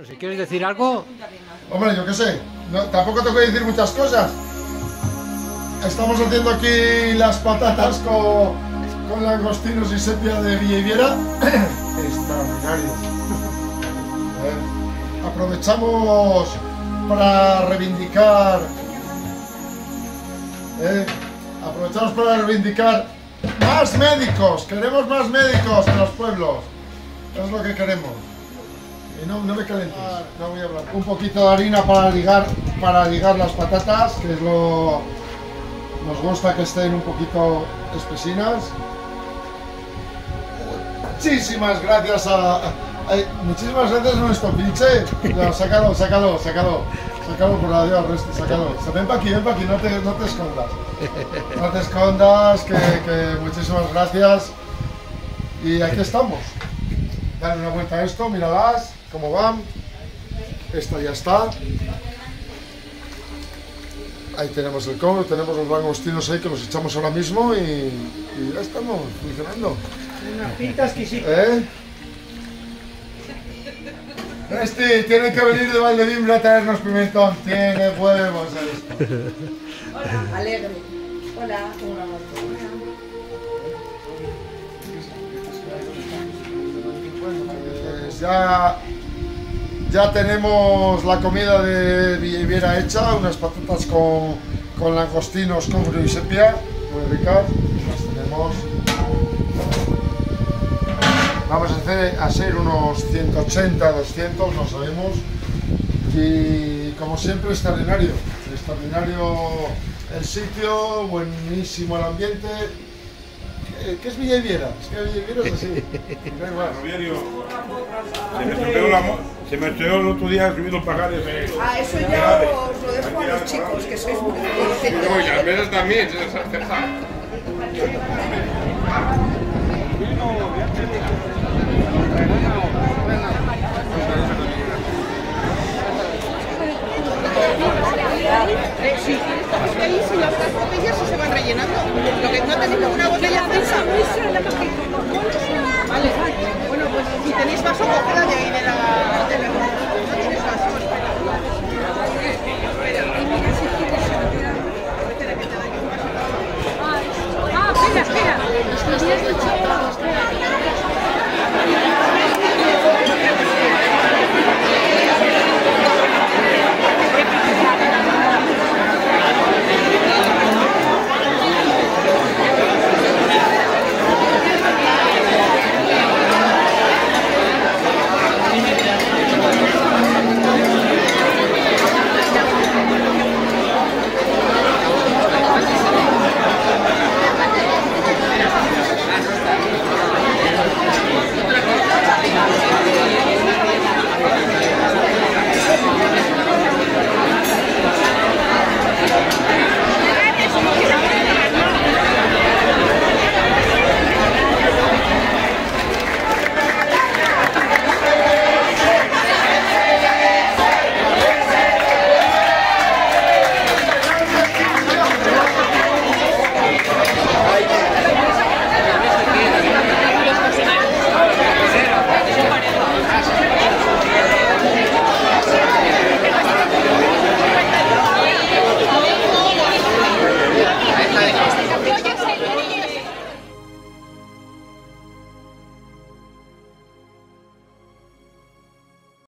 Bueno, si quieres decir algo... Hombre, yo qué sé, no, tampoco tengo que decir muchas cosas. Estamos haciendo aquí las patatas con, con langostinos y sepia de Villa y Viera. Extraordinario. Eh, aprovechamos para reivindicar... eh, aprovechamos para reivindicar más médicos. Queremos más médicos en los pueblos. Es lo que queremos. Y no, no me calentes, no voy a hablar. Un poquito de harina para ligar, para ligar las patatas, que es lo... Nos gusta que estén un poquito espesinas. Muchísimas gracias a... ay, muchísimas gracias a nuestro pinche. Sácalo, sácalo, sácalo. Sácalo por la Dios, Resti, sácalo. Ven para aquí, ven para aquí, no te, no te escondas. No te escondas, que, que muchísimas gracias. Y aquí estamos. Dale una vuelta a esto, míralas, cómo van. Esta ya está. Ahí tenemos el cono, tenemos los langostinos ahí que los echamos ahora mismo y, y ya estamos funcionando. Una pinta exquisita. ¿Eh? Este tiene que venir de Valdevimbre a traernos pimentón. Tiene huevos esto. Hola, alegre. Hola. Pues ya, ya tenemos la comida de Villaviera hecha, unas patatas con, con langostinos, congrio y sepia, muy ricas, las tenemos. Vamos a hacer, a hacer unos 180, 200, no sabemos. Y como siempre, extraordinario. Extraordinario el sitio, buenísimo el ambiente. Eh, ¿Qué es Villa y Viera? Es que Villa y Viera es así. Da igual. Se me estropeó la se me estropeó el otro día subiendo. Ah, eso ya ah, os lo dejo a los chicos, que sois muy No, y también, se Sí, las se van rellenando. Lo que está